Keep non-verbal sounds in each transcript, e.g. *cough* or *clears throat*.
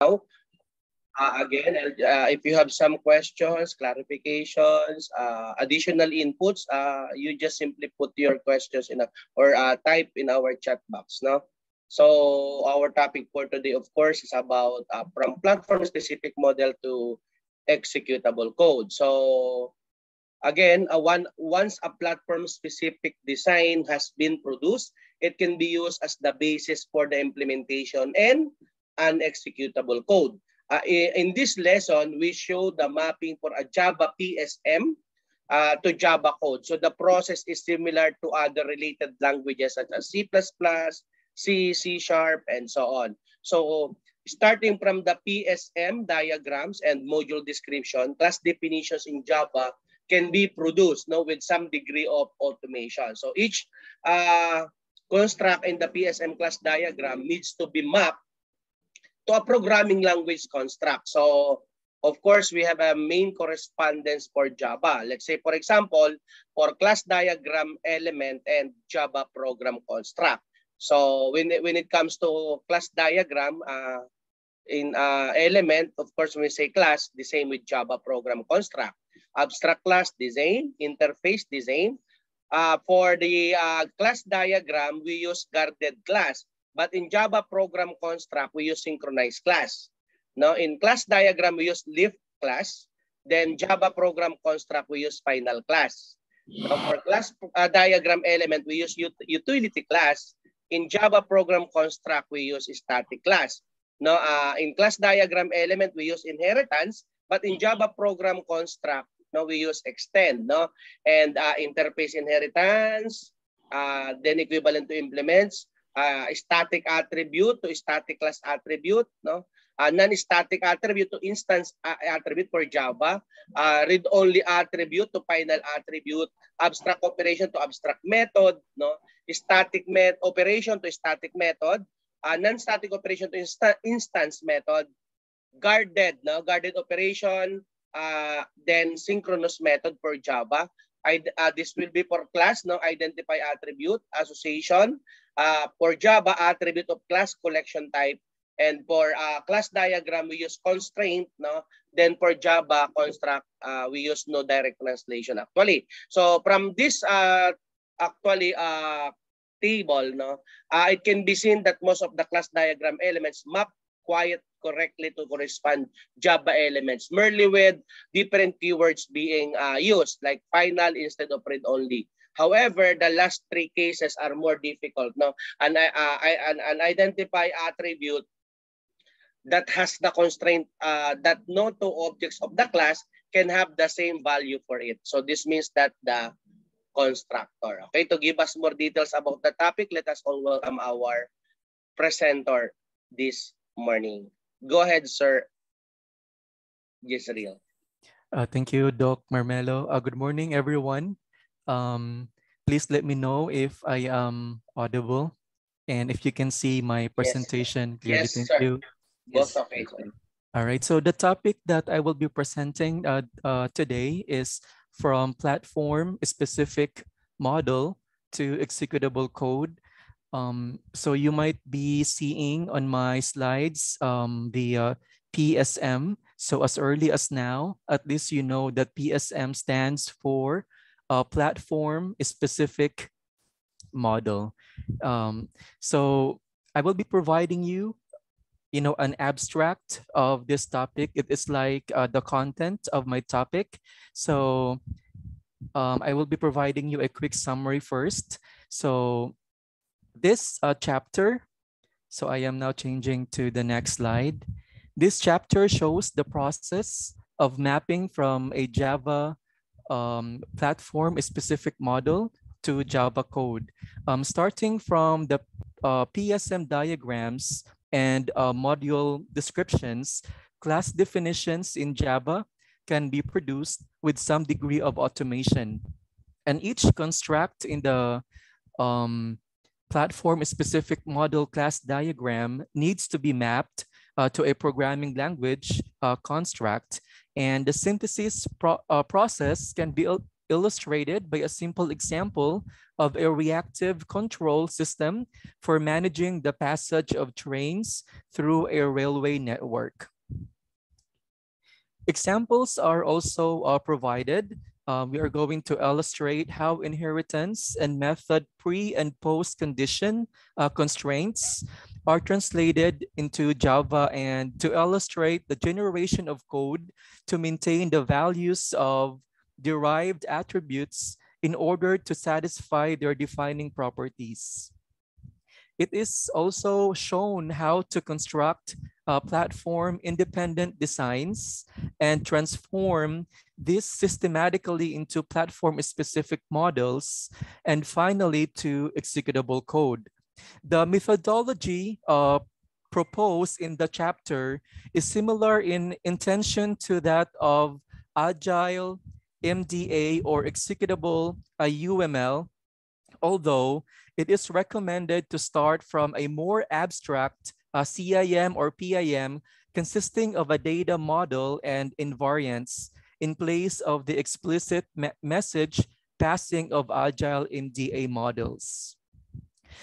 now. Uh, again, uh, if you have some questions, clarifications, uh, additional inputs, uh, you just simply put your questions in a, or uh, type in our chat box. No? So our topic for today, of course, is about uh, from platform-specific model to executable code. So again, one, once a platform-specific design has been produced, it can be used as the basis for the implementation and an executable code. Uh, in this lesson, we show the mapping for a Java PSM uh, to Java code. So the process is similar to other related languages such as C++, C, C Sharp, and so on. So starting from the PSM diagrams and module description, class definitions in Java can be produced no, with some degree of automation. So each uh, construct in the PSM class diagram needs to be mapped to a programming language construct. So of course, we have a main correspondence for Java. Let's say, for example, for class diagram element and Java program construct. So when it, when it comes to class diagram, uh, in uh, element, of course, when we say class, the same with Java program construct. Abstract class design, interface design. Uh, for the uh, class diagram, we use guarded class. But in Java program construct, we use synchronized class. Now, in class diagram, we use leaf class. Then Java program construct, we use final class. Now, for class uh, diagram element, we use ut utility class. In Java program construct, we use static class. Now, uh, in class diagram element, we use inheritance. But in Java program construct, no, we use extend. No? And uh, interface inheritance, uh, then equivalent to implements, uh, static attribute to static class attribute, no? Uh, non-static attribute to instance uh, attribute for Java, uh, read-only attribute to final attribute, abstract operation to abstract method, no? Static met operation to static method, uh, non-static operation to insta instance method, guarded, no? Guarded operation, uh, then synchronous method for Java. Uh, this will be for class, no? Identify attribute, association, uh, for Java, attribute of class collection type. And for uh, class diagram, we use constraint. No? Then for Java construct, uh, we use no direct translation actually. So from this uh, actually uh, table, no, uh, it can be seen that most of the class diagram elements map quite correctly to correspond Java elements, merely with different keywords being uh, used, like final instead of read-only. However, the last three cases are more difficult. No, an, uh, an, an identify attribute that has the constraint uh, that no two objects of the class can have the same value for it. So this means that the constructor. Okay, to give us more details about the topic, let us all welcome our presenter this morning. Go ahead, sir. Jezreel. Uh, thank you, Doc Marmelo. Uh, good morning, everyone. Um, please let me know if I am audible and if you can see my presentation yes. clearly. Yes, Thank sir. you. Yes. All right, so the topic that I will be presenting uh, uh, today is from platform specific model to executable code. Um, so you might be seeing on my slides um, the uh, PSM. So as early as now, at least you know that PSM stands for uh, platform specific model. Um, so I will be providing you, you know, an abstract of this topic. It is like uh, the content of my topic. So um, I will be providing you a quick summary first. So this uh, chapter, so I am now changing to the next slide. This chapter shows the process of mapping from a Java um, platform specific model to Java code. Um, starting from the uh, PSM diagrams and uh, module descriptions, class definitions in Java can be produced with some degree of automation. And each construct in the um, platform-specific model class diagram needs to be mapped uh, to a programming language uh, construct and the synthesis pro uh, process can be illustrated by a simple example of a reactive control system for managing the passage of trains through a railway network. Examples are also uh, provided. Uh, we are going to illustrate how inheritance and method pre and post condition uh, constraints are translated into Java and to illustrate the generation of code to maintain the values of derived attributes in order to satisfy their defining properties. It is also shown how to construct uh, platform independent designs and transform this systematically into platform specific models and finally to executable code. The methodology uh, proposed in the chapter is similar in intention to that of Agile, MDA, or executable uh, UML, although it is recommended to start from a more abstract uh, CIM or PIM consisting of a data model and invariants in place of the explicit me message passing of agile MDA models.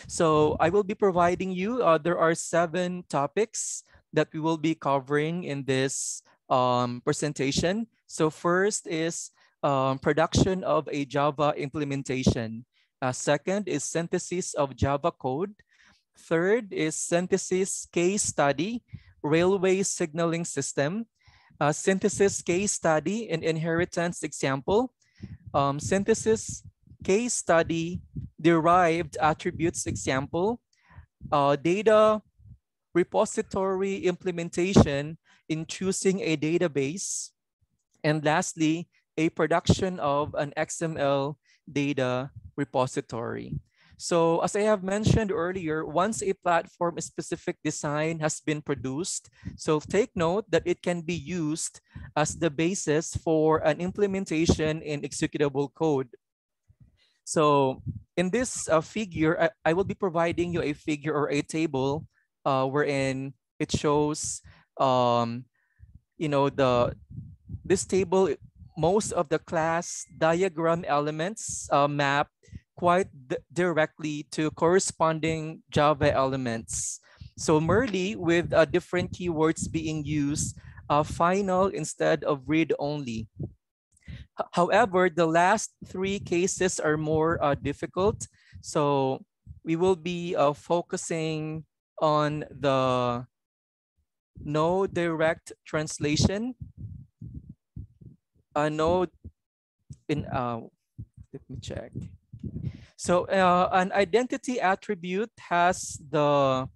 So I will be providing you, uh, there are seven topics that we will be covering in this um, presentation. So first is um, production of a Java implementation. Uh, second is synthesis of Java code. Third is synthesis case study, railway signaling system. Uh, synthesis case study and inheritance example. Um, synthesis case study derived attributes example. Uh, data repository implementation in choosing a database. And lastly, a production of an XML data repository. So as I have mentioned earlier, once a platform specific design has been produced, so take note that it can be used as the basis for an implementation in executable code. So in this uh, figure, I, I, will be providing you a figure or a table uh, wherein it shows, um, you know, the this table most of the class diagram elements uh, map quite directly to corresponding Java elements. So merely with uh, different keywords being used, uh, final instead of read only. However, the last three cases are more uh, difficult. So we will be uh, focusing on the no direct translation uh, node in, uh, let me check. So uh, an identity attribute has the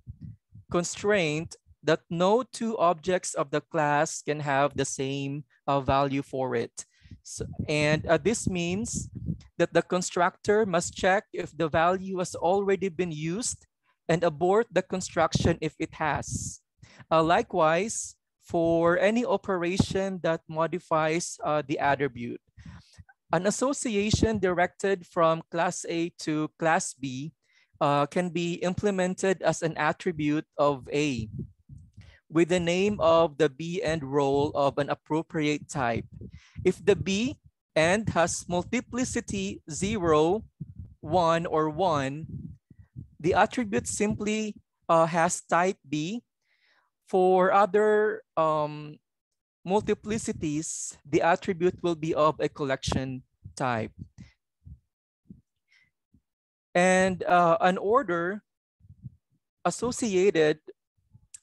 constraint that no two objects of the class can have the same uh, value for it. So, and uh, this means that the constructor must check if the value has already been used and abort the construction if it has. Uh, likewise, for any operation that modifies uh, the attribute. An association directed from class A to class B uh, can be implemented as an attribute of A with the name of the B and role of an appropriate type. If the B and has multiplicity 0, 1, or 1, the attribute simply uh, has type B for other um, multiplicities, the attribute will be of a collection type. And uh, an order associated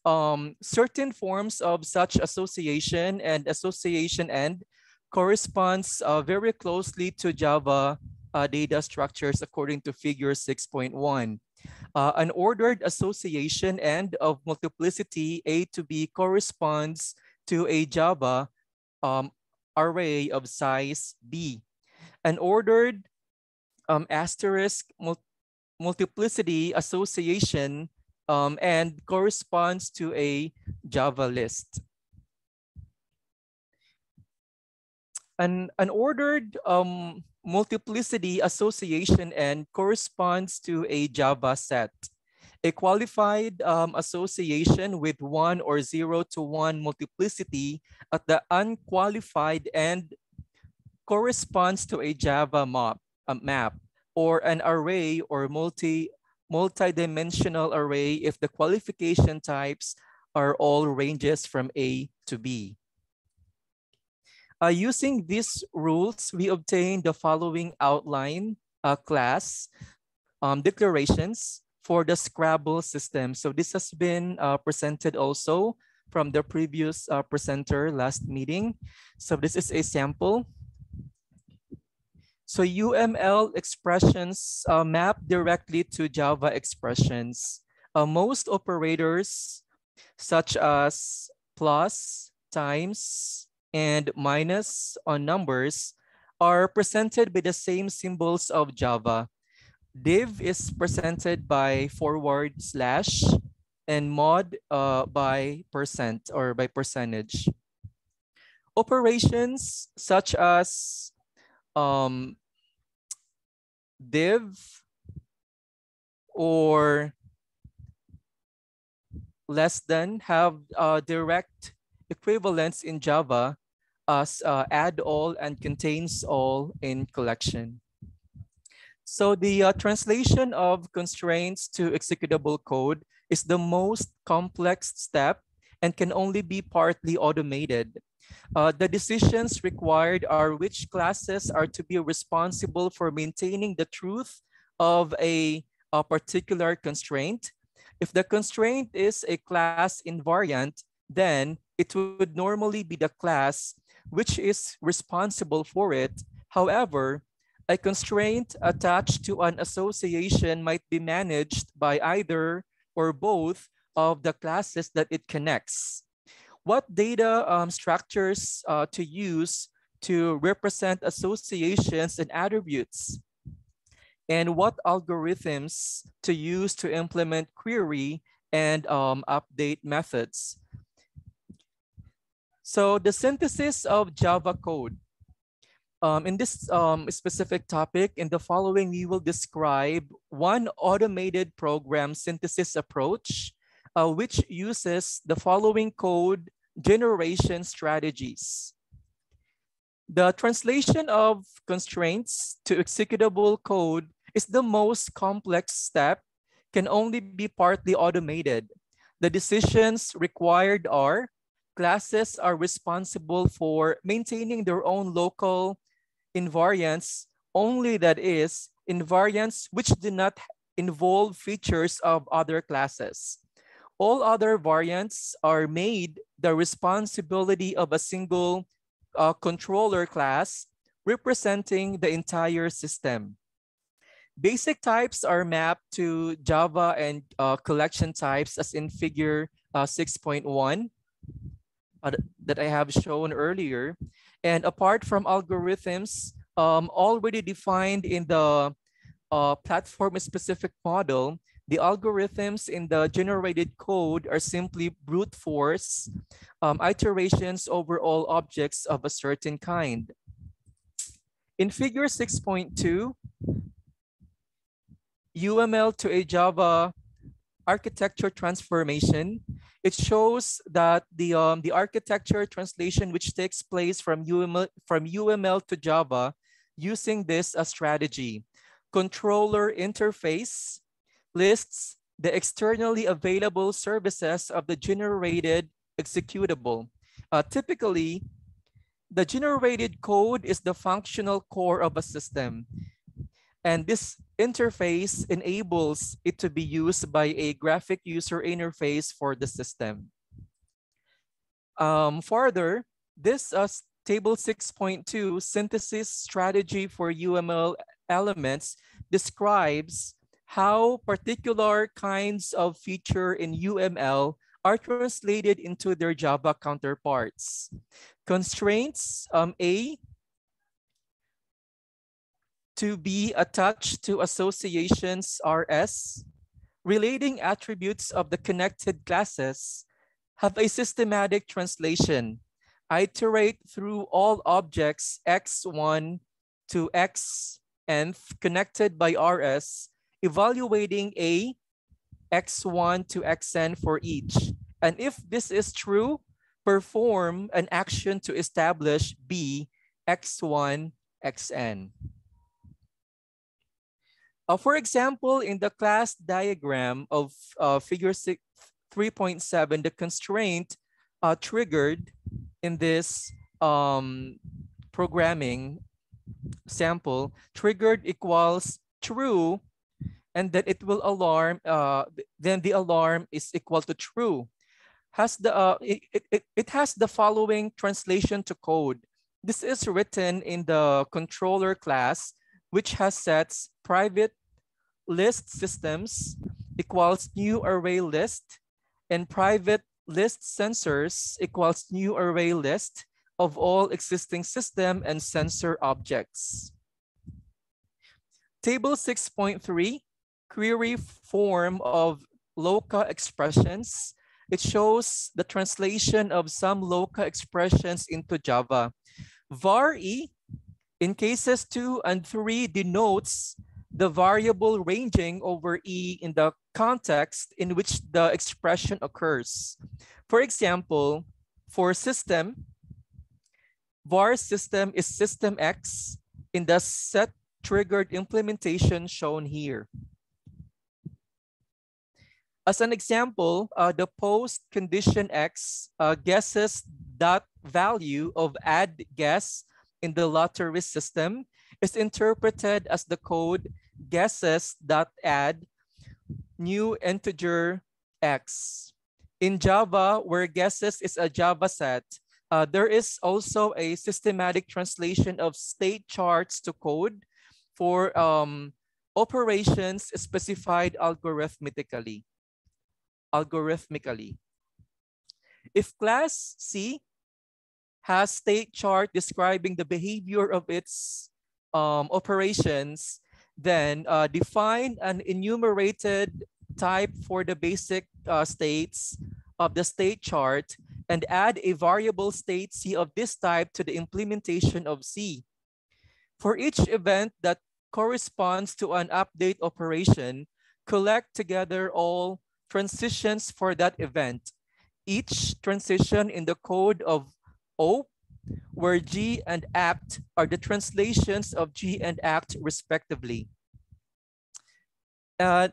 um, certain forms of such association and association end corresponds uh, very closely to Java uh, data structures according to figure 6.1. Uh, an ordered association end of multiplicity A to B corresponds to a Java um, array of size B. An ordered um, asterisk mul multiplicity association um, and corresponds to a Java list. An, an ordered um, multiplicity association end corresponds to a Java set. A qualified um, association with one or zero to one multiplicity at the unqualified end corresponds to a Java map, a map or an array or multi multi-dimensional array if the qualification types are all ranges from A to B. Uh, using these rules, we obtain the following outline uh, class um, declarations for the Scrabble system. So this has been uh, presented also from the previous uh, presenter last meeting. So this is a sample. So UML expressions uh, map directly to Java expressions. Uh, most operators such as plus, times, and minus on numbers are presented by the same symbols of Java. Div is presented by forward slash and mod uh, by percent or by percentage. Operations such as um, div or less than have uh, direct equivalents in Java as uh, add all and contains all in collection. So the uh, translation of constraints to executable code is the most complex step and can only be partly automated. Uh, the decisions required are which classes are to be responsible for maintaining the truth of a, a particular constraint. If the constraint is a class invariant, then it would normally be the class which is responsible for it. However, a constraint attached to an association might be managed by either or both of the classes that it connects. What data um, structures uh, to use to represent associations and attributes? And what algorithms to use to implement query and um, update methods? So the synthesis of Java code. Um, in this um, specific topic, in the following, we will describe one automated program synthesis approach, uh, which uses the following code generation strategies. The translation of constraints to executable code is the most complex step, can only be partly automated. The decisions required are classes are responsible for maintaining their own local invariants only that is invariants which do not involve features of other classes. All other variants are made the responsibility of a single uh, controller class representing the entire system. Basic types are mapped to Java and uh, collection types as in figure uh, 6.1 uh, that I have shown earlier. And apart from algorithms um, already defined in the uh, platform-specific model, the algorithms in the generated code are simply brute force um, iterations over all objects of a certain kind. In figure 6.2, UML to a Java architecture transformation it shows that the, um, the architecture translation which takes place from UML, from UML to Java using this as strategy. Controller interface lists the externally available services of the generated executable. Uh, typically, the generated code is the functional core of a system. And this interface enables it to be used by a graphic user interface for the system. Um, further, this uh, table 6.2 synthesis strategy for UML elements describes how particular kinds of feature in UML are translated into their Java counterparts. Constraints, um, A, to be attached to associations RS, relating attributes of the connected classes have a systematic translation. Iterate through all objects x1 to xnth connected by RS, evaluating A, x1 to xn for each. And if this is true, perform an action to establish B, x1 xn. Uh, for example, in the class diagram of uh, figure 3.7, the constraint uh, triggered in this um, programming sample triggered equals true and then it will alarm uh, then the alarm is equal to true. Has the uh, it, it, it has the following translation to code. This is written in the controller class which has sets private list systems equals new array list and private list sensors equals new array list of all existing system and sensor objects. Table 6.3, query form of LOCA expressions. It shows the translation of some LOCA expressions into Java. var e in cases 2 and 3 denotes the variable ranging over e in the context in which the expression occurs. For example, for system, var system is system X in the set triggered implementation shown here. As an example, uh, the post condition X uh, guesses that value of add guess in the lottery system is interpreted as the code guesses that add new integer X. In Java, where guesses is a Java set, uh, there is also a systematic translation of state charts to code for um, operations specified algorithmically. Algorithmically. If class C has state chart describing the behavior of its um, operations, then uh, define an enumerated type for the basic uh, states of the state chart and add a variable state C of this type to the implementation of C. For each event that corresponds to an update operation, collect together all transitions for that event. Each transition in the code of O, where G and apt are the translations of G and apt respectively. Uh,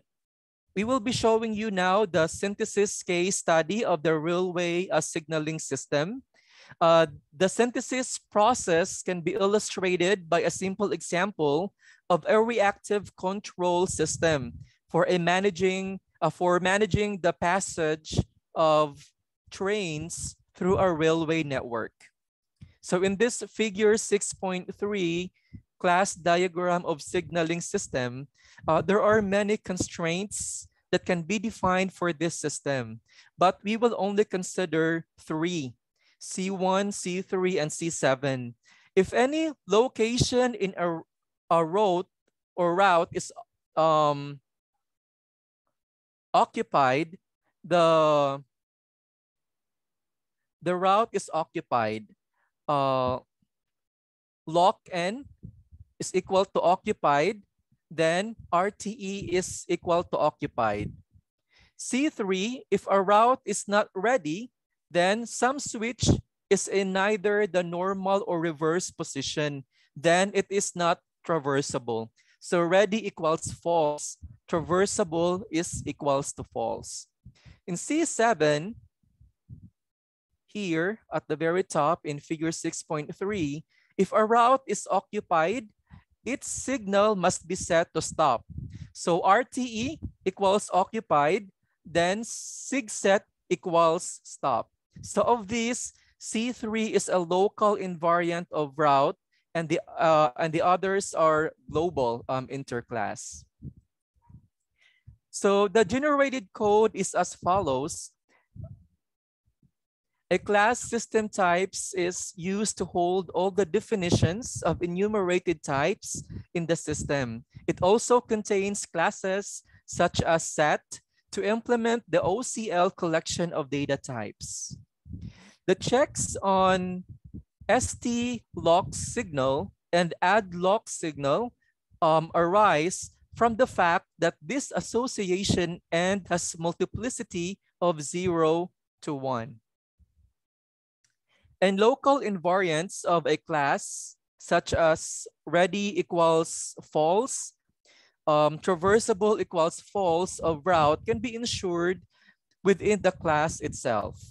we will be showing you now the synthesis case study of the railway uh, signaling system. Uh, the synthesis process can be illustrated by a simple example of a reactive control system for a managing uh, for managing the passage of trains through a railway network. So in this figure 6.3 class diagram of signaling system, uh, there are many constraints that can be defined for this system, but we will only consider three, C1, C3, and C7. If any location in a, a route or route is um, occupied, the, the route is occupied. Uh, lock n is equal to occupied then RTE is equal to occupied. C3, if a route is not ready, then some switch is in neither the normal or reverse position, then it is not traversable. So ready equals false, traversable is equals to false. In C7, here at the very top in figure 6.3, if a route is occupied, its signal must be set to stop. So RTE equals occupied, then sigset equals stop. So of these, C3 is a local invariant of route and the, uh, and the others are global um, interclass. So the generated code is as follows. A class system types is used to hold all the definitions of enumerated types in the system. It also contains classes such as set to implement the OCL collection of data types. The checks on ST lock signal and add lock signal um, arise from the fact that this association end has multiplicity of zero to one and local invariants of a class such as ready equals false, um, traversable equals false of route can be ensured within the class itself.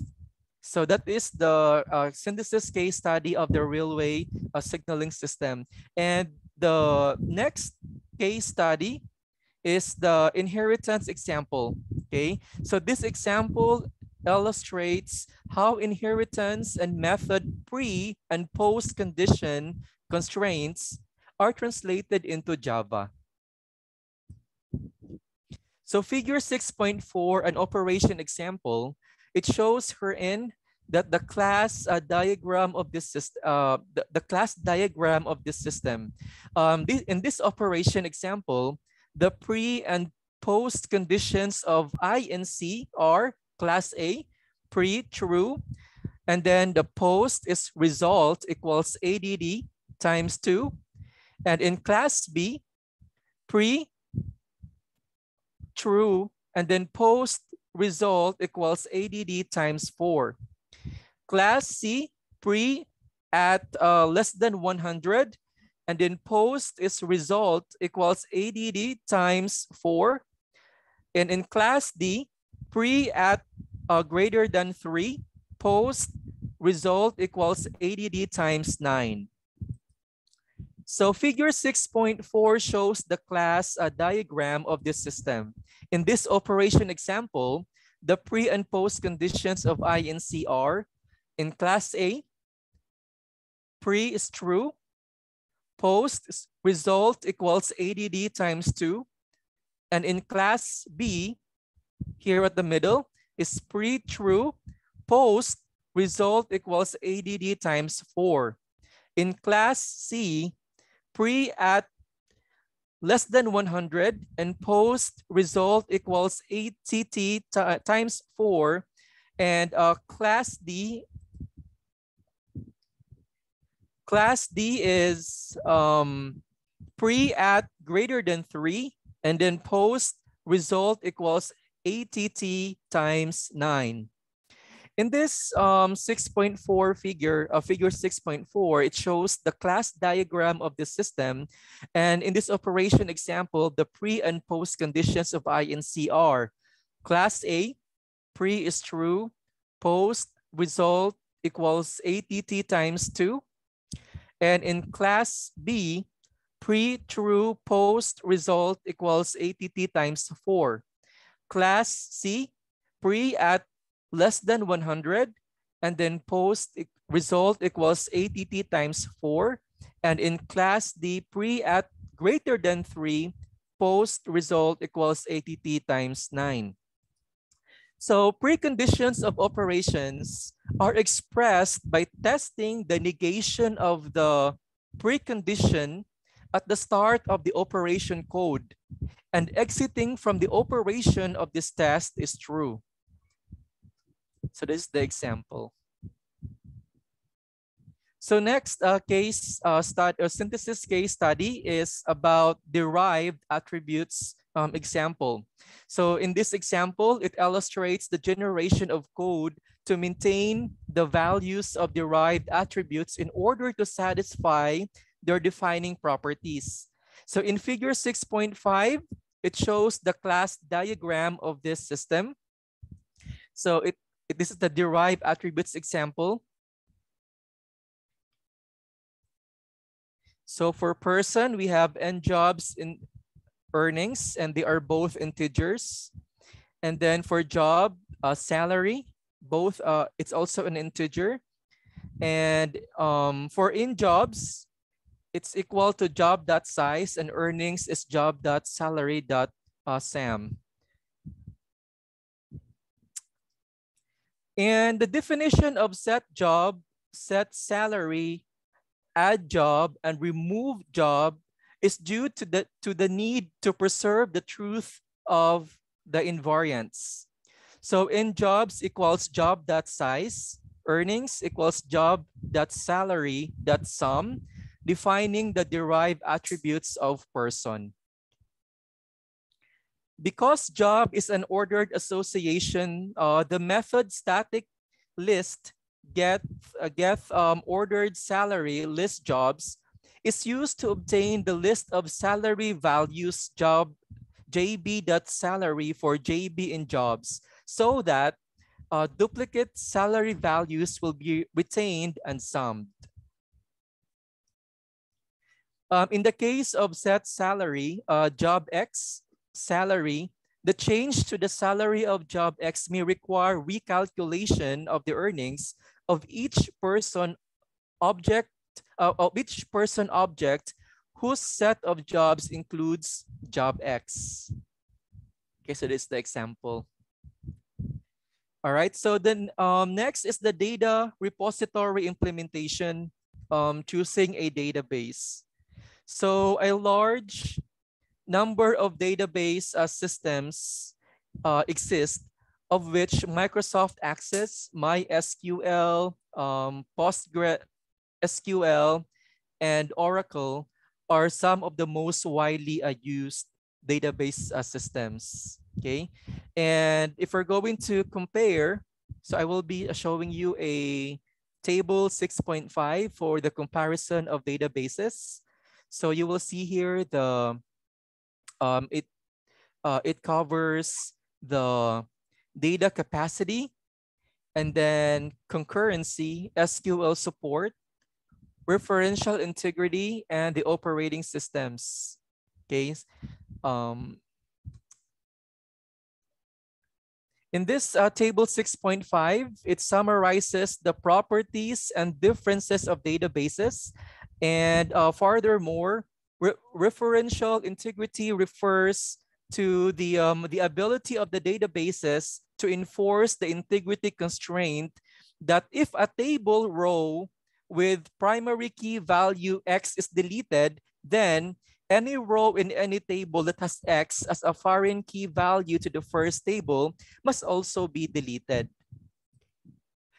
So that is the uh, synthesis case study of the railway uh, signaling system. And the next case study is the inheritance example. Okay, so this example illustrates how inheritance and method pre and post condition constraints are translated into Java. So figure 6.4, an operation example, it shows her in that the class uh, diagram of this system, uh, the, the class diagram of this system. Um, in this operation example, the pre and post conditions of I and C are class A, pre, true, and then the post is result equals ADD times two. And in class B, pre, true, and then post result equals ADD times four. Class C, pre at uh, less than 100, and then post is result equals ADD times 4. And in class D, pre at uh, greater than 3, post result equals ADD times 9. So figure 6.4 shows the class uh, diagram of this system. In this operation example, the pre and post conditions of I and C are in class A, pre is true, post result equals ADD times 2. And in class B, here at the middle, is pre-true, post result equals ADD times 4. In class C, pre at less than 100 and post result equals ATT times 4. And uh, class D Class D is um, pre at greater than three, and then post result equals ATT times nine. In this um, 6.4 figure, uh, figure 6.4, it shows the class diagram of the system. And in this operation example, the pre and post conditions of I and C are class A, pre is true, post result equals ATT times two, and in class B, pre-true post result equals ATT times 4. Class C, pre at less than 100, and then post result equals ATT times 4. And in class D, pre at greater than 3, post result equals ATT times 9. So preconditions of operations are expressed by testing the negation of the precondition at the start of the operation code and exiting from the operation of this test is true. So this is the example. So next uh, case uh, start, uh, synthesis case study is about derived attributes um, example. So in this example, it illustrates the generation of code to maintain the values of derived attributes in order to satisfy their defining properties. So in figure 6.5, it shows the class diagram of this system. So it, it this is the derived attributes example. So for person, we have n jobs in earnings and they are both integers. And then for job, uh, salary, both uh, it's also an integer. And um, for in jobs, it's equal to job dot size and earnings is job dot salary dot uh, sum. And the definition of set job, set salary, add job, and remove job is due to the, to the need to preserve the truth of the invariants. So in jobs equals job dot size, earnings equals job dot salary dot sum, defining the derived attributes of person. Because job is an ordered association, uh, the method static list get, uh, get um, ordered salary list jobs is used to obtain the list of salary values job jb.salary for JB in jobs so that uh, duplicate salary values will be retained and summed. Um, in the case of set salary, uh, job X salary, the change to the salary of job X may require recalculation of the earnings of each person object, uh, of each person object whose set of jobs includes job X. Okay, so this is the example. All right, so then um, next is the data repository implementation, um, choosing a database. So a large number of database uh, systems uh, exist, of which Microsoft Access, MySQL, um, PostgreSQL, and Oracle are some of the most widely uh, used database uh, systems. Okay, and if we're going to compare, so I will be showing you a table 6.5 for the comparison of databases. So you will see here the um, it uh, it covers the data capacity and then concurrency, SQL support, referential integrity, and the operating systems. Okay. Um, in this uh, table 6.5, it summarizes the properties and differences of databases. And uh, furthermore, re referential integrity refers to the, um, the ability of the databases to enforce the integrity constraint that if a table row with primary key value X is deleted, then any row in any table that has X as a foreign key value to the first table must also be deleted.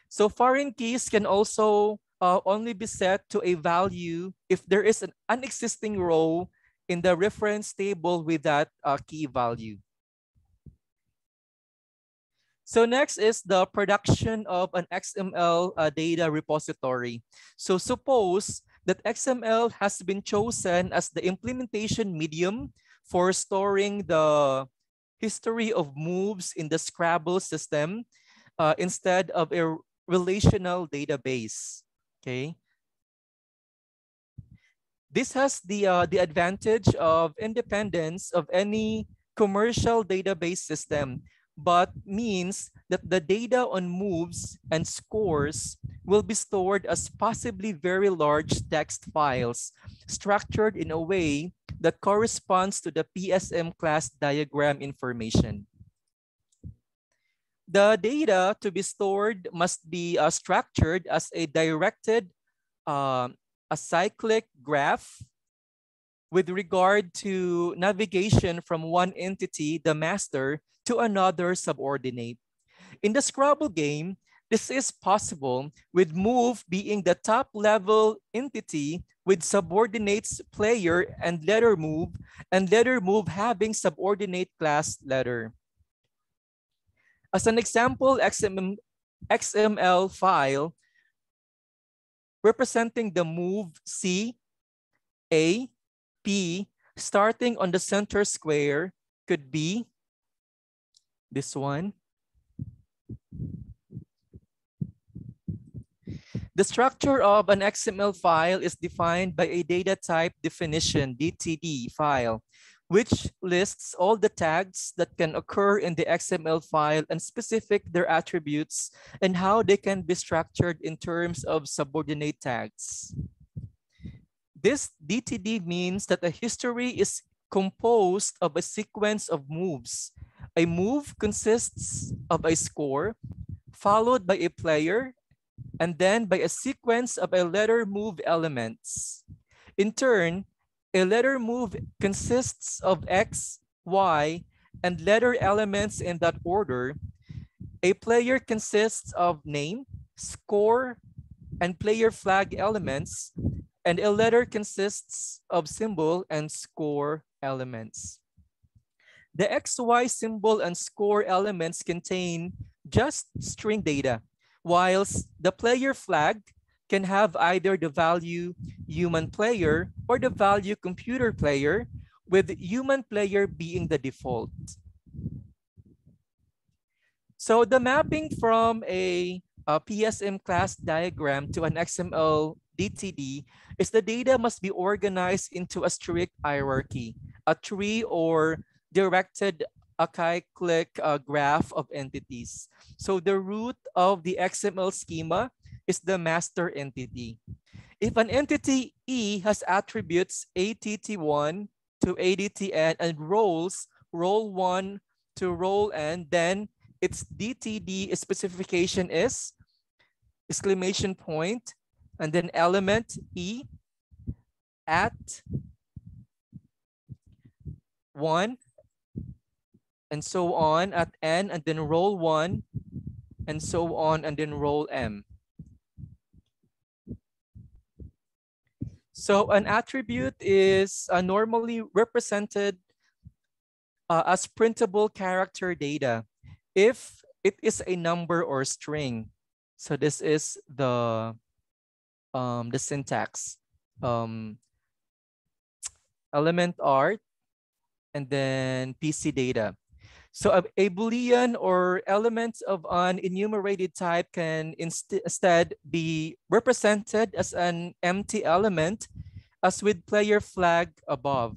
So foreign keys can also uh, only be set to a value if there is an unexisting row in the reference table with that uh, key value. So next is the production of an XML uh, data repository. So suppose that XML has been chosen as the implementation medium for storing the history of moves in the Scrabble system uh, instead of a relational database. Okay. This has the, uh, the advantage of independence of any commercial database system but means that the data on moves and scores will be stored as possibly very large text files structured in a way that corresponds to the PSM class diagram information. The data to be stored must be uh, structured as a directed uh, acyclic graph with regard to navigation from one entity, the master, to another subordinate. In the Scrabble game, this is possible with move being the top level entity with subordinates player and letter move and letter move having subordinate class letter. As an example, XML, file representing the move C, A, P starting on the center square could be this one. The structure of an XML file is defined by a data type definition, DTD file, which lists all the tags that can occur in the XML file and specific their attributes and how they can be structured in terms of subordinate tags. This DTD means that a history is composed of a sequence of moves. A move consists of a score, followed by a player, and then by a sequence of a letter move elements. In turn, a letter move consists of X, Y, and letter elements in that order. A player consists of name, score, and player flag elements, and a letter consists of symbol and score elements. The XY symbol and score elements contain just string data, whilst the player flag can have either the value human player or the value computer player, with human player being the default. So the mapping from a, a PSM class diagram to an XML DTD is the data must be organized into a strict hierarchy, a tree or directed acyclic uh, graph of entities. So the root of the XML schema is the master entity. If an entity E has attributes ATT1 to ADTN and roles role 1 to role n, then its DTD specification is exclamation point and then element E at one and so on at n and then role one and so on and then role m. So an attribute is uh, normally represented uh, as printable character data if it is a number or string. So this is the um, the syntax. Um, element art and then PC data. So a, a Boolean or elements of an enumerated type can inst instead be represented as an empty element as with player flag above.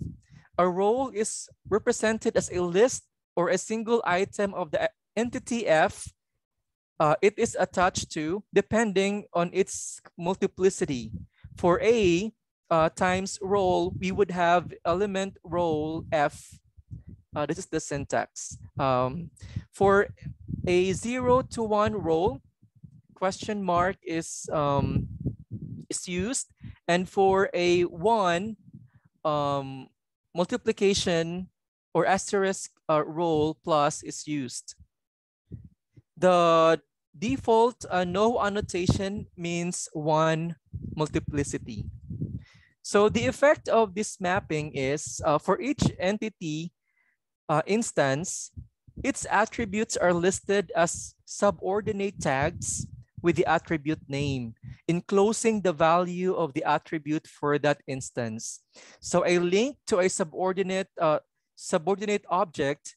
A role is represented as a list or a single item of the entity F, uh, it is attached to depending on its multiplicity. For A uh, times role, we would have element role F. Uh, this is the syntax. Um, for a zero to one role, question mark is, um, is used. And for a one, um, multiplication or asterisk uh, role plus is used. The default uh, no annotation means one multiplicity. So the effect of this mapping is uh, for each entity uh, instance, its attributes are listed as subordinate tags with the attribute name, enclosing the value of the attribute for that instance. So a link to a subordinate uh, subordinate object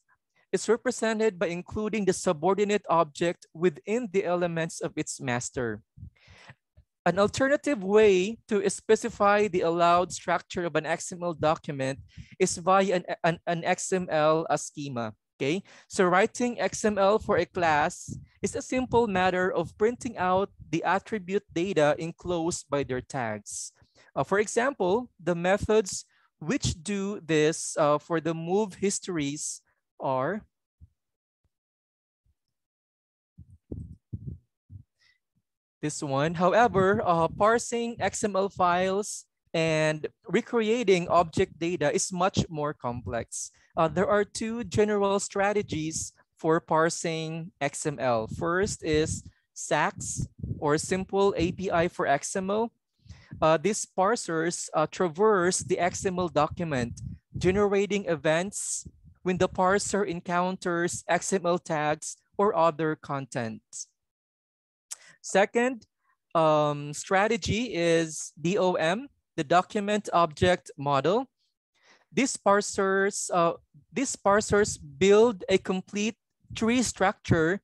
is represented by including the subordinate object within the elements of its master. An alternative way to specify the allowed structure of an XML document is via an, an, an XML schema. Okay, so writing XML for a class is a simple matter of printing out the attribute data enclosed by their tags. Uh, for example, the methods which do this uh, for the move histories are this one. However, uh, parsing XML files and recreating object data is much more complex. Uh, there are two general strategies for parsing XML. First is SAX or Simple API for XML. Uh, these parsers uh, traverse the XML document, generating events when the parser encounters XML tags or other content. Second um, strategy is DOM, the document object model. These parsers, uh, these parsers build a complete tree structure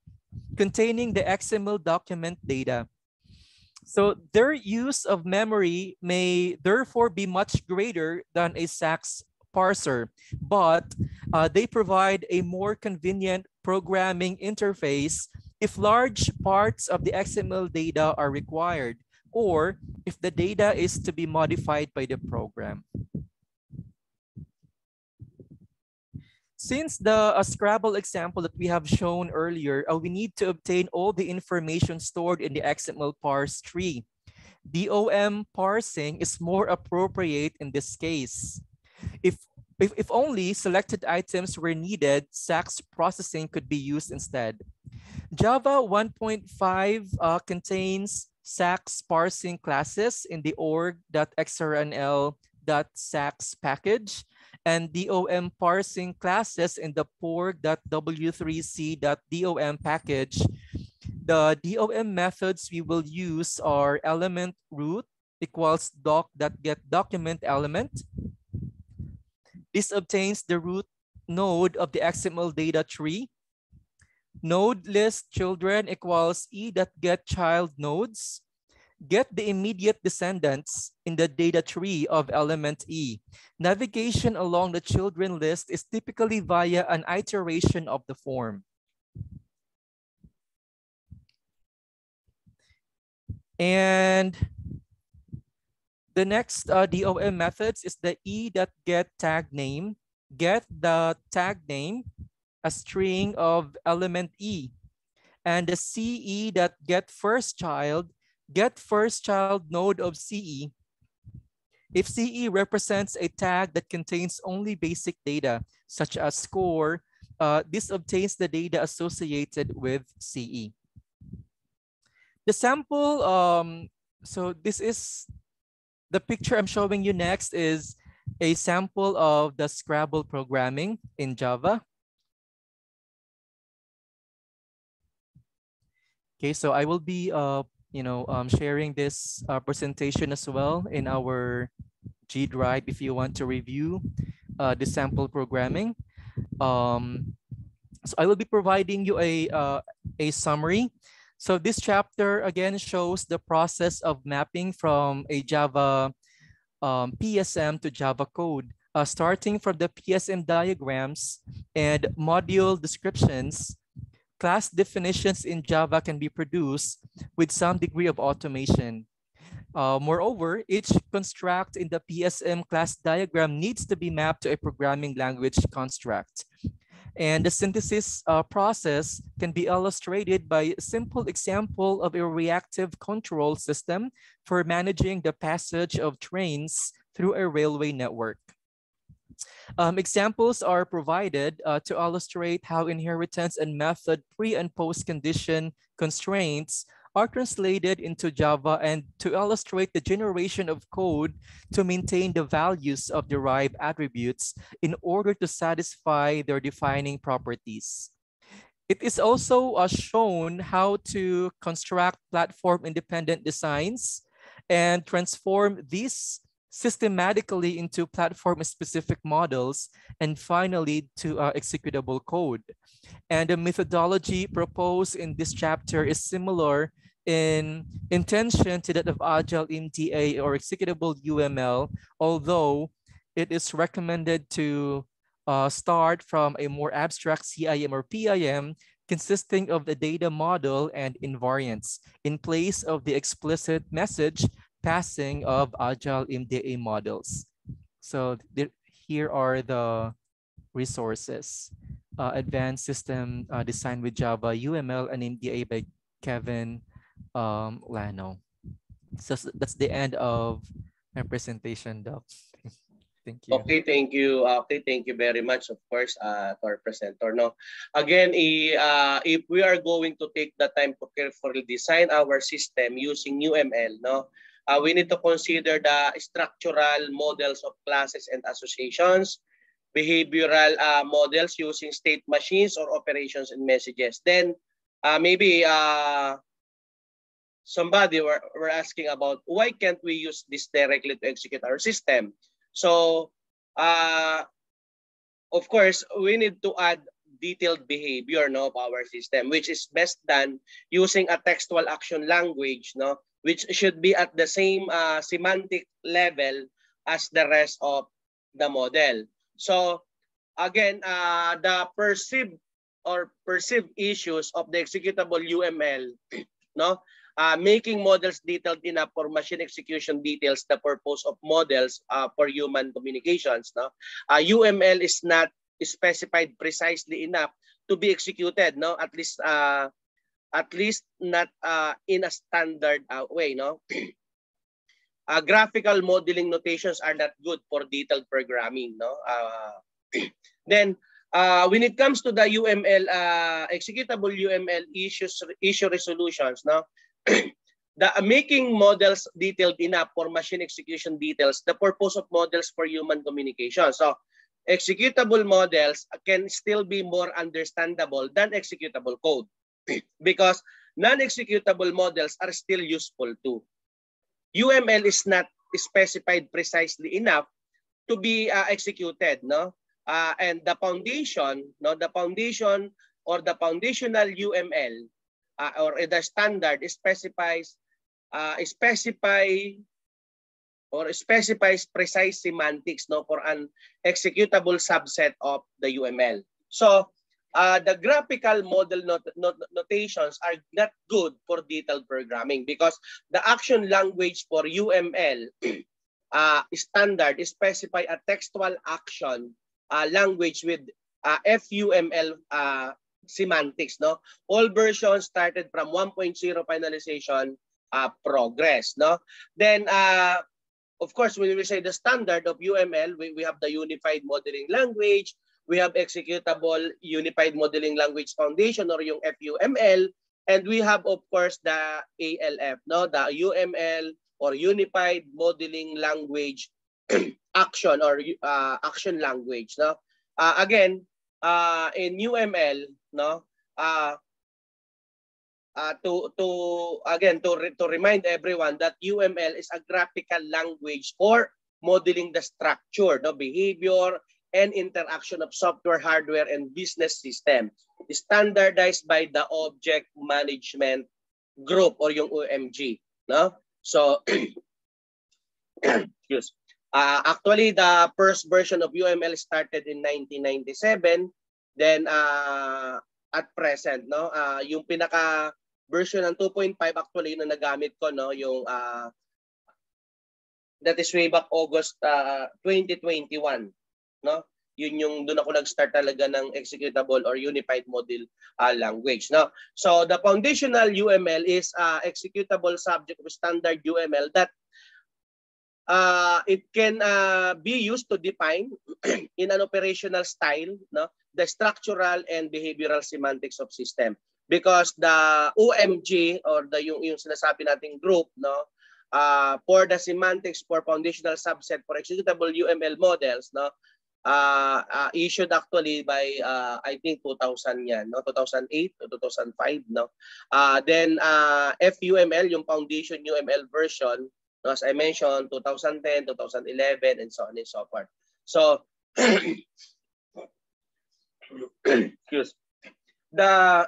containing the XML document data. So their use of memory may therefore be much greater than a SAX parser, but uh, they provide a more convenient programming interface if large parts of the XML data are required or if the data is to be modified by the program. Since the uh, Scrabble example that we have shown earlier, uh, we need to obtain all the information stored in the XML parse tree. DOM parsing is more appropriate in this case. If, if, if only selected items were needed, SAX processing could be used instead. Java 1.5 uh, contains SAX parsing classes in the org.xml.sax package and DOM parsing classes in the porg.w3c.dom package. The DOM methods we will use are element root equals doc.get document element. This obtains the root node of the XML data tree. Node list children equals E dot get child nodes. Get the immediate descendants in the data tree of element E. Navigation along the children list is typically via an iteration of the form. And the next uh, DOM methods is the e.get tag name. Get the tag name, a string of element E. And the CE that get first child, get first child node of CE. If CE represents a tag that contains only basic data, such as score, uh, this obtains the data associated with CE. The sample, um, so this is the picture I'm showing you next is a sample of the Scrabble programming in Java. Okay, so I will be, uh, you know, um, sharing this uh, presentation as well in our G Drive if you want to review uh, the sample programming. Um, so I will be providing you a, uh, a summary so this chapter again shows the process of mapping from a Java um, PSM to Java code, uh, starting from the PSM diagrams and module descriptions. Class definitions in Java can be produced with some degree of automation. Uh, moreover, each construct in the PSM class diagram needs to be mapped to a programming language construct. And the synthesis uh, process can be illustrated by a simple example of a reactive control system for managing the passage of trains through a railway network. Um, examples are provided uh, to illustrate how inheritance and method pre and post condition constraints are translated into Java and to illustrate the generation of code to maintain the values of derived attributes in order to satisfy their defining properties. It is also uh, shown how to construct platform independent designs and transform these systematically into platform specific models and finally to uh, executable code. And the methodology proposed in this chapter is similar in intention to that of Agile MDA or executable UML, although it is recommended to uh, start from a more abstract CIM or PIM consisting of the data model and invariants in place of the explicit message passing of Agile MDA models. So here are the resources. Uh, Advanced System uh, Design with Java, UML and MDA by Kevin um, Lano. So that's the end of my presentation, Doc. *laughs* Thank you. Okay, thank you. Okay, thank you very much, of course, uh, to our presenter. No, again, uh, if we are going to take the time to carefully design our system using UML, no, uh, we need to consider the structural models of classes and associations, behavioral uh, models using state machines or operations and messages. Then uh, maybe uh, somebody were, were asking about why can't we use this directly to execute our system? So, uh, of course, we need to add detailed behavior no, of our system, which is best done using a textual action language, no, which should be at the same uh, semantic level as the rest of the model. So, again, uh, the perceived or perceived issues of the executable UML, *clears throat* no, uh, making models detailed enough for machine execution details the purpose of models uh, for human communications. No? Uh, UML is not specified precisely enough to be executed. No, at least uh, at least not uh, in a standard uh, way. No. *clears throat* uh, graphical modeling notations are not good for detailed programming. No. Uh, *clears throat* then uh, when it comes to the UML uh, executable UML issues issue resolutions, no, *clears throat* the uh, making models detailed enough for machine execution details the purpose of models for human communication. So executable models can still be more understandable than executable code because non-executable models are still useful too. UML is not specified precisely enough to be uh, executed, no? Uh, and the foundation, no, the foundation or the foundational UML uh, or the standard specifies uh, specify or specifies precise semantics no for an executable subset of the UML. So uh, the graphical model not, not, notations are not good for detailed programming because the action language for UML *clears throat* uh, standard specify a textual action uh, language with uh, FUML uh, semantics. No, all versions started from 1.0 finalization uh, progress. No, then uh, of course when we say the standard of UML, we, we have the unified modeling language, we have executable unified modeling language foundation or yung FUML and we have of course the ALF no? The UML or unified modeling language *clears throat* action or uh, action language no? Uh, again uh, in UML no? Uh, uh, to to again to to remind everyone that UML is a graphical language for modeling the structure no? Behavior and interaction of software, hardware, and business system standardized by the Object Management Group or yung OMG. No? So, *clears throat* excuse. Uh, actually, the first version of UML started in 1997. Then, uh, at present, no, uh, yung pinaka version ng 2.5 actually na nagamit ko, no, yung uh, that is way back August uh, 2021 no? Yun yung doon ako nag-start talaga ng executable or unified model uh, language no? So the foundational UML is uh, executable subject of standard UML that uh, it can uh, be used to define *clears throat* in an operational style no? The structural and behavioral semantics of system. Because the OMG or the yung, yung sinasabi nating group no? Uh, for the semantics for foundational subset for executable UML models no uh, uh, issued actually by uh, I think 2000 yan, no? 2008 to 2005, no? Uh, then uh, FUML, yung Foundation UML version, no, as I mentioned, 2010, 2011, and so on and so forth. So, *clears throat* excuse the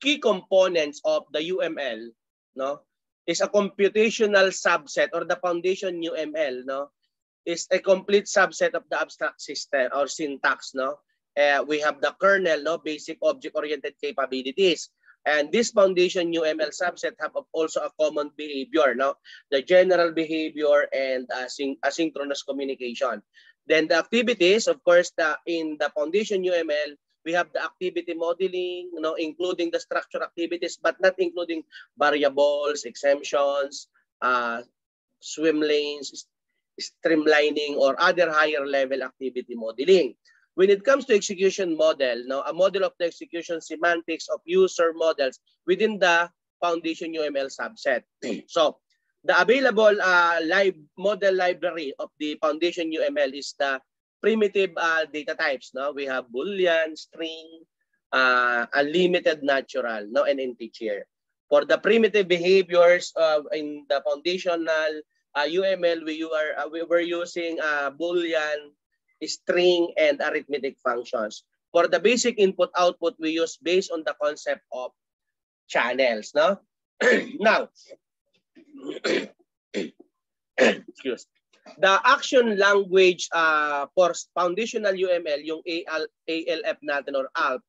key components of the UML, no, is a computational subset or the foundation UML, no, is a complete subset of the abstract system or syntax. No, uh, we have the kernel, no, basic object-oriented capabilities. And this foundation UML subset have also a common behavior, no? the general behavior and async asynchronous communication. Then the activities, of course, the, in the foundation UML, we have the activity modeling, you know, including the structure activities, but not including variables, exemptions, uh, swim lanes, streamlining, or other higher level activity modeling. When it comes to execution model, now a model of the execution semantics of user models within the Foundation UML subset. *clears throat* so the available uh, live model library of the Foundation UML is the primitive uh, data types. No, we have Boolean, string, uh, unlimited natural, no, and integer. For the primitive behaviors uh, in the foundational uh, UML, we, are, uh, we were using uh, Boolean, string, and arithmetic functions. For the basic input-output, we use based on the concept of channels. No? *clears throat* now, *clears throat* excuse the action language uh, for foundational UML, yung AL, ALF natin or ALF,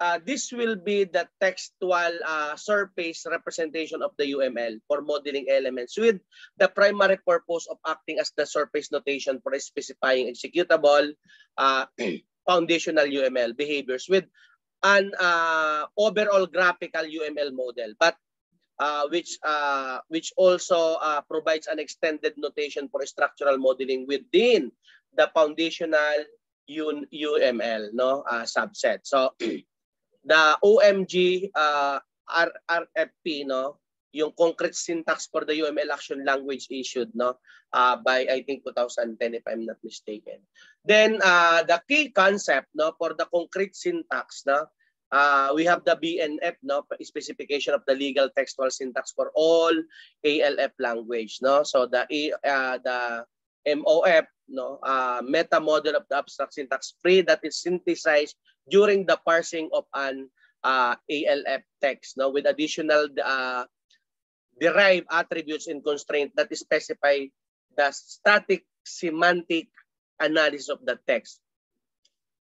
uh, this will be the textual uh, surface representation of the UML for modeling elements with the primary purpose of acting as the surface notation for specifying executable uh, *clears throat* foundational UML behaviors with an uh, overall graphical UML model, but uh, which uh, which also uh, provides an extended notation for structural modeling within the foundational UML no uh, subset. So *clears throat* the OMG uh, R RFP no? Yung concrete syntax for the UML action language issued no? Uh, by I think 2010 if I'm not mistaken. Then uh, the key concept no for the concrete syntax no? Uh, we have the BNF, no, specification of the legal textual syntax for all ALF language, no. So the uh, the MOF, no, uh, meta model of the abstract syntax tree that is synthesized during the parsing of an uh, ALF text, no, with additional uh, derived attributes and constraint that specify the static semantic analysis of the text.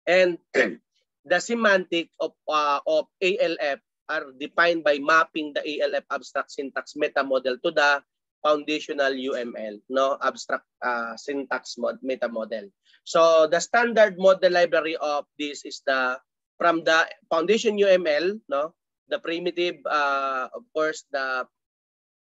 And *clears throat* the semantic of, uh, of ALF are defined by mapping the ALF abstract syntax meta model to the foundational UML, no abstract uh, syntax mod, meta model. So the standard model library of this is the from the foundation UML, no, the primitive, uh, of course, the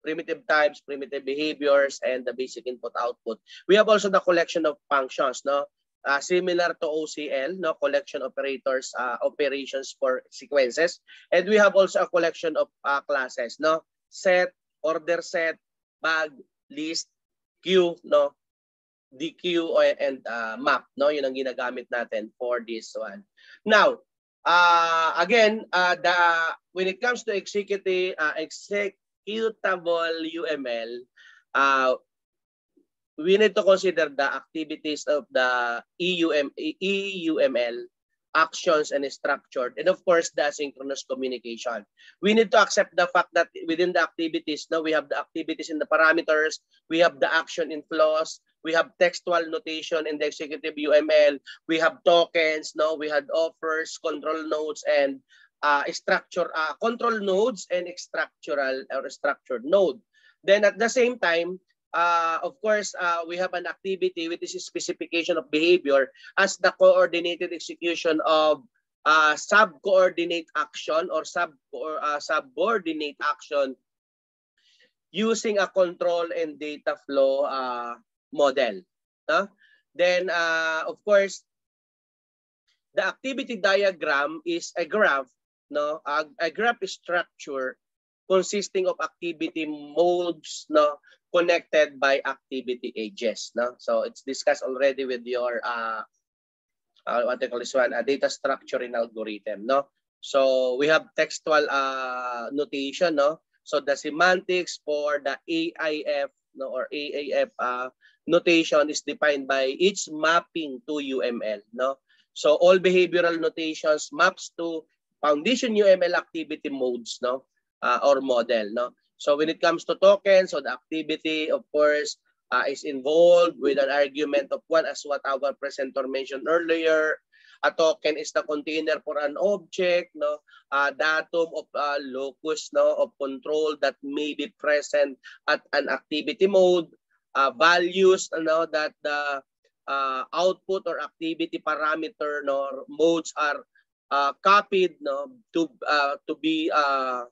primitive types, primitive behaviors, and the basic input output. We have also the collection of functions, no, uh, similar to OCL, no collection operators, uh, operations for sequences. And we have also a collection of uh, classes, no set, order set, bag, list, queue, no? DQ and uh, map, no? Yun ang ginagamit natin for this one. Now, uh, again, uh, the when it comes to executive uh, executable UML, uh, we need to consider the activities of the EUM, EUML actions and structured. And of course the asynchronous communication. We need to accept the fact that within the activities now we have the activities in the parameters we have the action in flows we have textual notation in the executive uml we have tokens no we had offers control nodes and uh, structure uh, control nodes and structural or structured node. Then at the same time uh, of course, uh, we have an activity with this specification of behavior as the coordinated execution of uh, sub-coordinate action or sub or uh, subordinate action using a control and data flow uh, model. Then, uh, of course, the activity diagram is a graph, no, a, a graph structure consisting of activity modes no connected by activity ages no? So it's discussed already with your uh, uh what they call this one a data structuring algorithm no? So we have textual uh notation no? So the semantics for the AIF no? Or AAF uh, notation is defined by each mapping to UML no? So all behavioral notations maps to foundation UML activity modes no uh, or model. No? So when it comes to tokens, so the activity, of course, uh, is involved with an argument of one as what our presenter mentioned earlier. A token is the container for an object, no, a datum of uh, locus, no, of control that may be present at an activity mode. Uh, values, no, that the uh, output or activity parameter, no, modes are uh, copied, no, to uh, to be uh,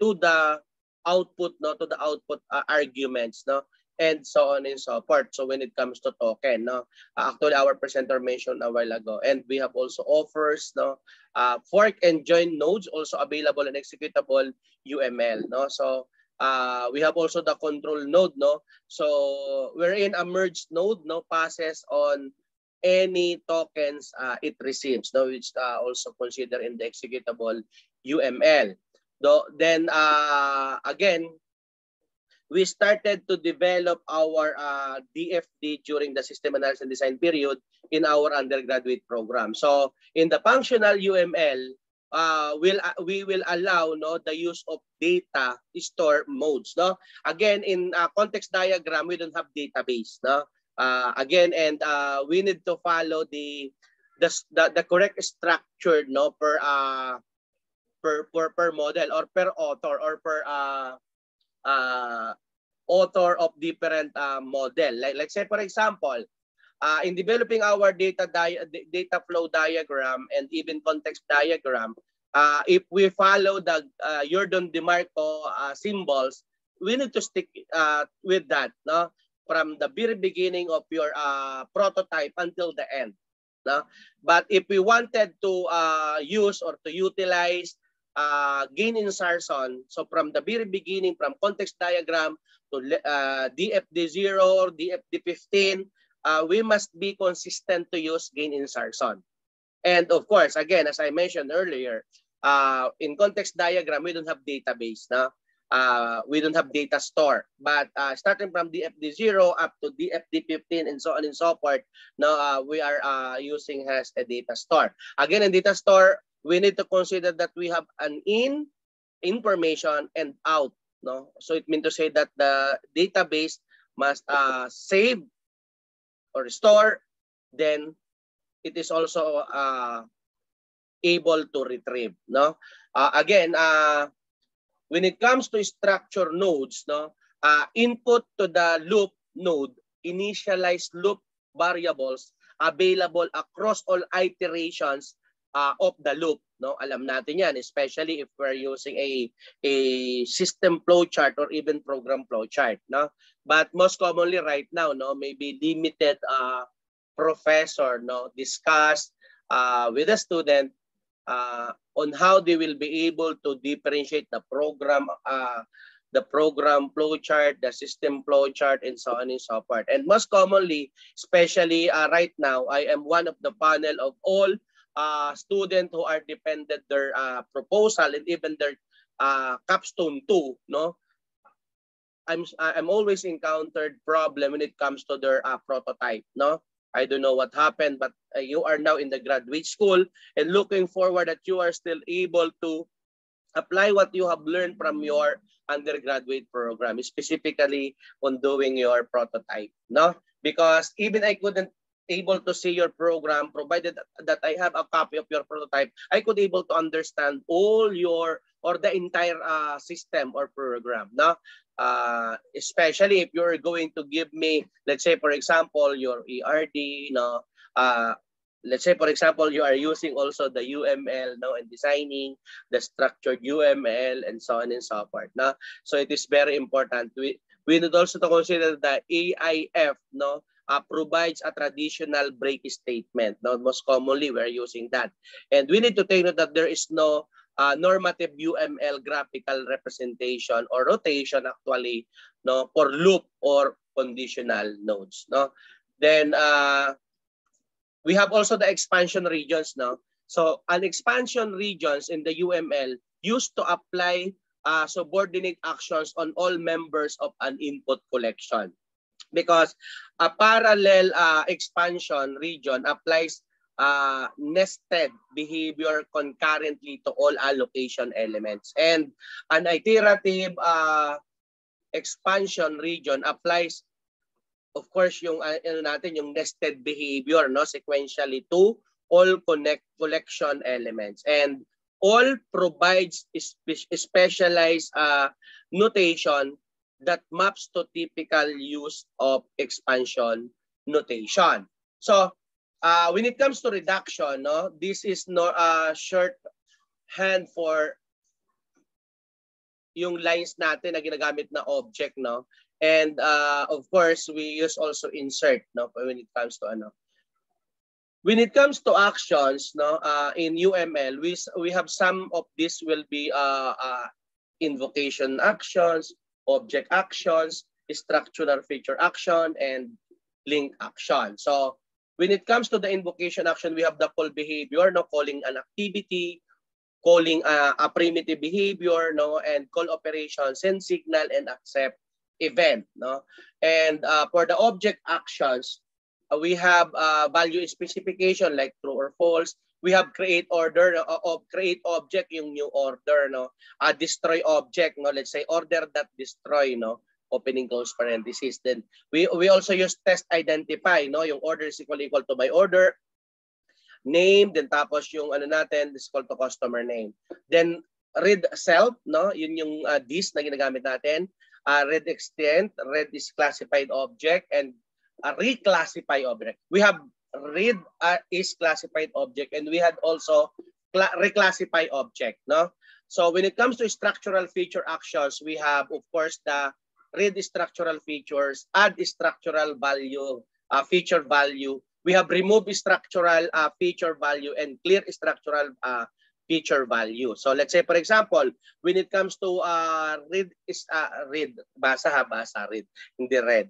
to the output no to the output uh, arguments no and so on and so forth. So when it comes to token no uh, actually our presenter mentioned a while ago and we have also offers no uh, fork and join nodes also available and executable uml no. So uh, we have also the control node no. So we're in a merged node no passes on any tokens uh, it receives no which uh, also considered in the executable uml Do, then uh, again, we started to develop our uh, DFD during the system analysis and design period in our undergraduate program. So in the functional UML, uh, will uh, we will allow no the use of data store nodes. No, again in uh, context diagram we don't have database. No, uh, again and uh, we need to follow the the the, the correct structure no per uh, per, per, per model or per author or per uh, uh, author of different uh, model. Like, like say for example, uh, in developing our data di data flow diagram and even context diagram, uh, if we follow the uh, Jordan DeMarco uh, symbols, we need to stick uh, with that no? from the very beginning of your uh, prototype until the end. No? But if we wanted to uh, use or to utilize uh, Gane and Sarson. So from the very beginning, from context diagram to uh, DFD0 or DFD15, uh, we must be consistent to use Gane and Sarson. And of course, again, as I mentioned earlier, uh, in context diagram, we don't have database. No? Uh, we don't have data store. But uh, starting from DFD0 up to DFD15 and so on and so forth, now uh, we are uh, using as a data store. Again, in data store, we need to consider that we have an in information and out. No, so it means to say that the database must uh, save or store, then it is also uh, able to retrieve. No, uh, again, uh, when it comes to structure nodes, no, uh, input to the loop node, initialize loop variables available across all iterations uh, of the loop. No, alam natin yan, especially if we're using a a system flowchart or even program flowchart. No, but most commonly right now, no, maybe limited uh, professor, no, discuss uh, with a student uh, on how they will be able to differentiate the program uh, the program flowchart, the system flowchart, and so on and so forth. And most commonly, especially uh, right now, I am one of the panel of all uh, students who are dependent their uh, proposal and even their uh, capstone too, no? I'm I'm always encountered problem when it comes to their uh, prototype, no? I don't know what happened, but uh, you are now in the graduate school and looking forward that you are still able to apply what you have learned from your undergraduate program, specifically on doing your prototype. No, because even I couldn't able to see your program, provided that I have a copy of your prototype, I could able to understand all your or the entire uh, system or program. No, uh, especially if you're going to give me, let's say, for example, your ERD, you know, uh, let's say, for example, you are using also the UML no, and designing the structured UML and so on and so forth. No? So it is very important. We, we need also to consider the AIF no, uh, provides a traditional break statement. No? Most commonly, we're using that. And we need to take note that there is no uh, normative UML graphical representation or rotation actually no for loop or conditional nodes no then uh, we have also the expansion regions no so an expansion regions in the UML used to apply uh, subordinate actions on all members of an input collection because a parallel uh, expansion region applies uh, nested behavior concurrently to all allocation elements. And an iterative uh, expansion region applies of course yung uh, ano natin yung nested behavior no sequentially to all connect collection elements and all provides spe specialized uh, notation that maps to typical use of expansion notation. So uh, when it comes to reduction, no, this is no short hand for yung lines natin na ginagamit na object, no? And uh, of course, we use also insert, no, when it comes to ano. When it comes to actions, no, uh, in UML, we we have some of this will be uh, uh, invocation actions, object actions, structural feature action, and link action. So When it comes to the invocation action, we have the call behavior, no, calling an activity, calling a, a primitive behavior, no, and call operation, send signal, and accept event, no. And uh, for the object actions, uh, we have uh, value specification like true or false. We have create order uh, of create object yung new order no. Uh, destroy object no. Let's say order that destroy no opening close parenthesis. Then we we also use test identify, no? Yung order is equal equal to my order name, then tapos yung ano natin is equal to customer name. Then read self, no? Yun yung uh, this na ginagamit natin. Uh, read extent, read is classified object and uh, reclassify object. We have read uh, is classified object and we had also reclassify object, no? So when it comes to structural feature actions, we have of course the read structural features, add structural value, uh, feature value. We have remove structural uh, feature value and clear structural uh, feature value. So let's say for example, when it comes to uh, read is uh, read basa ha basa read hindi read.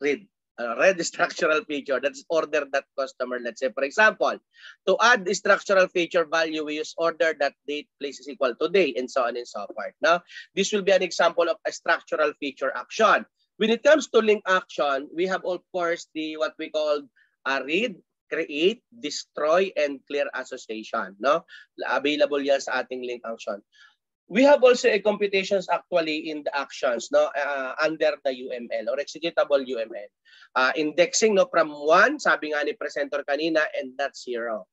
Read. Uh, read structural feature, that's order that customer. Let's say, for example, to add structural feature value, we use order that date place is equal to day and so on and so forth. Now, this will be an example of a structural feature action. When it comes to link action, we have of course the what we call a read, create, destroy, and clear association. No? Available yan sa ating link action. We have also a computations actually in the actions no uh, under the UML or executable UML. Uh, indexing no from 1 sabi nga ni presenter kanina and that's 0.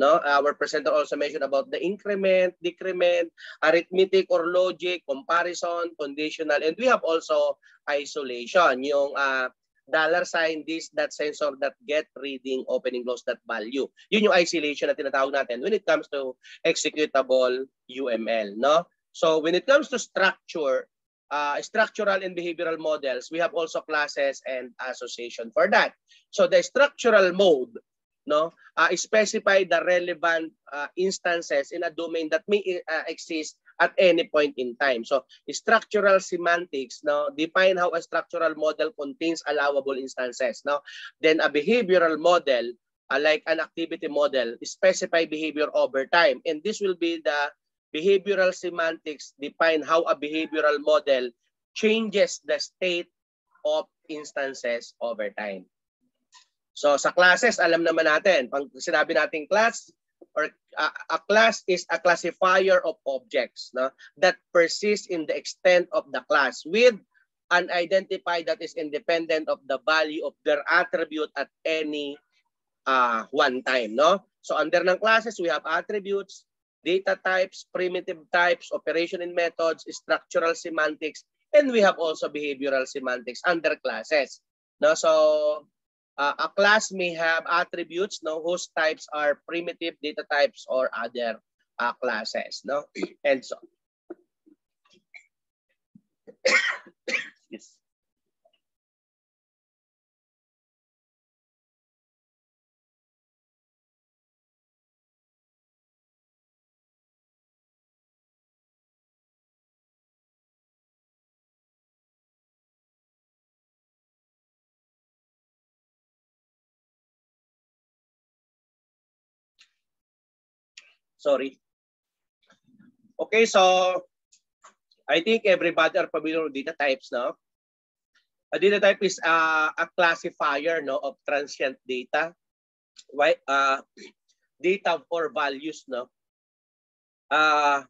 No, our presenter also mentioned about the increment, decrement, arithmetic or logic, comparison, conditional, and we have also isolation, yung uh, dollar sign this, that sensor, that get, reading, opening, close, that value. Yun yung isolation na tinatawag natin when it comes to executable UML. No? So when it comes to structure, uh, structural and behavioral models, we have also classes and association for that. So the structural mode, no, uh, specify the relevant uh, instances in a domain that may uh, exist at any point in time. So structural semantics, no, define how a structural model contains allowable instances. No, then a behavioral model, uh, like an activity model, specify behavior over time, and this will be the behavioral semantics define how a behavioral model changes the state of instances over time. So sa classes, alam naman natin, pag sinabi nating class, or uh, a class is a classifier of objects no, that persist in the extent of the class with an identifier that is independent of the value of their attribute at any uh, one time. No? So under ng classes, we have attributes, data types, primitive types, operation and methods, structural semantics, and we have also behavioral semantics under classes. No, so uh, a class may have attributes no, whose types are primitive data types or other uh, classes. No, and so. Sorry. Okay, so I think everybody are familiar with data types now. A data type is uh, a classifier no, of transient data. Why, uh, *clears throat* data or values no, uh,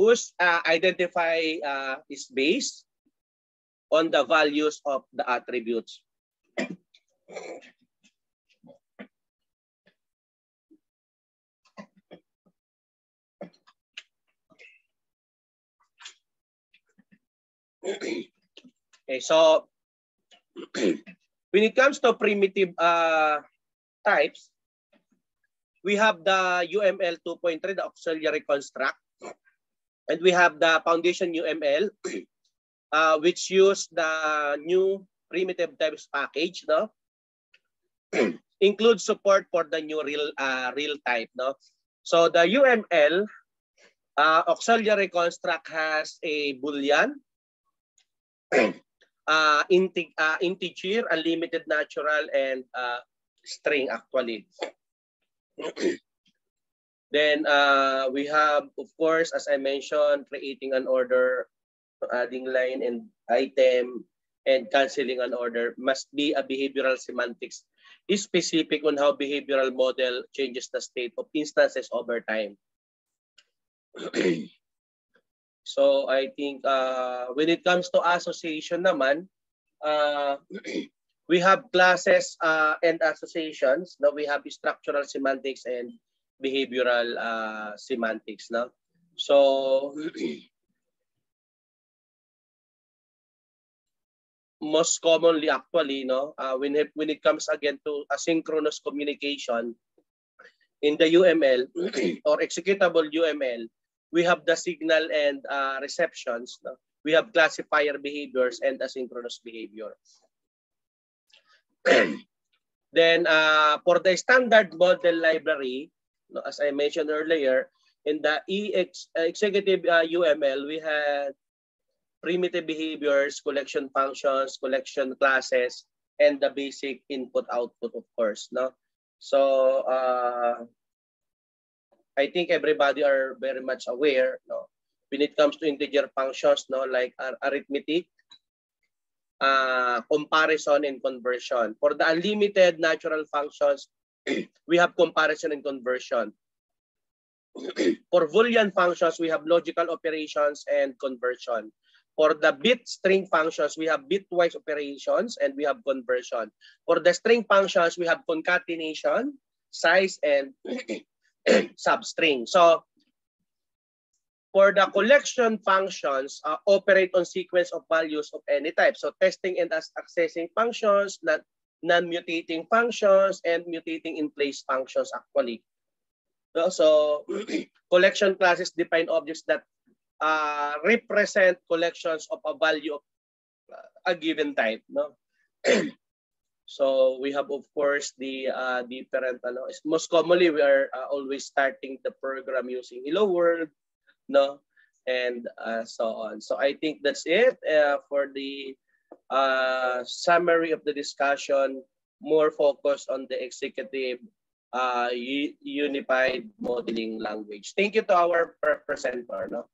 whose uh, identify uh, is based on the values of the attributes. Okay, so *clears throat* when it comes to primitive uh, types, we have the UML 2.3, the auxiliary construct, and we have the foundation UML, *clears throat* uh, which use the new primitive types package, no? *clears throat* Include support for the new real uh, real type, no? So the UML uh, auxiliary construct has a boolean, *clears throat* uh, uh, integer, unlimited natural, and uh, string actually. *clears throat* then uh, we have, of course, as I mentioned, creating an order, adding line and item, and canceling an order must be a behavioral semantics is specific on how behavioral model changes the state of instances over time. *clears throat* So I think uh, when it comes to association naman, uh, *clears throat* we have classes uh, and associations. Now we have structural semantics and behavioral uh, semantics. Now, So *clears throat* most commonly actually, no, uh, when, it, when it comes again to asynchronous communication in the UML *clears throat* or executable UML, we have the signal and uh, receptions. No? We have classifier behaviors and asynchronous behavior. *clears throat* then uh, for the standard model library, no, as I mentioned earlier, in the EX, uh, executive uh, UML, we had primitive behaviors, collection functions, collection classes, and the basic input output of course no so uh, I think everybody are very much aware no when it comes to integer functions no like arithmetic uh, comparison and conversion. For the unlimited natural functions *clears throat* we have comparison and conversion. *clears throat* For Boolean functions we have logical operations and conversion. For the bit string functions, we have bitwise operations and we have conversion. For the string functions, we have concatenation, size, and *clears throat* *clears throat* substring. So for the collection functions, uh, operate on sequence of values of any type. So testing and accessing functions, non-mutating functions, and mutating in place functions actually. So *clears throat* collection classes define objects that uh, represent collections of a value of uh, a given type no *clears throat* so we have of course the uh, different ano most commonly we are uh, always starting the program using hello world no? And uh, so on. So i think that's it uh, for the uh, summary of the discussion. More focused on the executive uh, unified modeling language. Thank you to our presenter no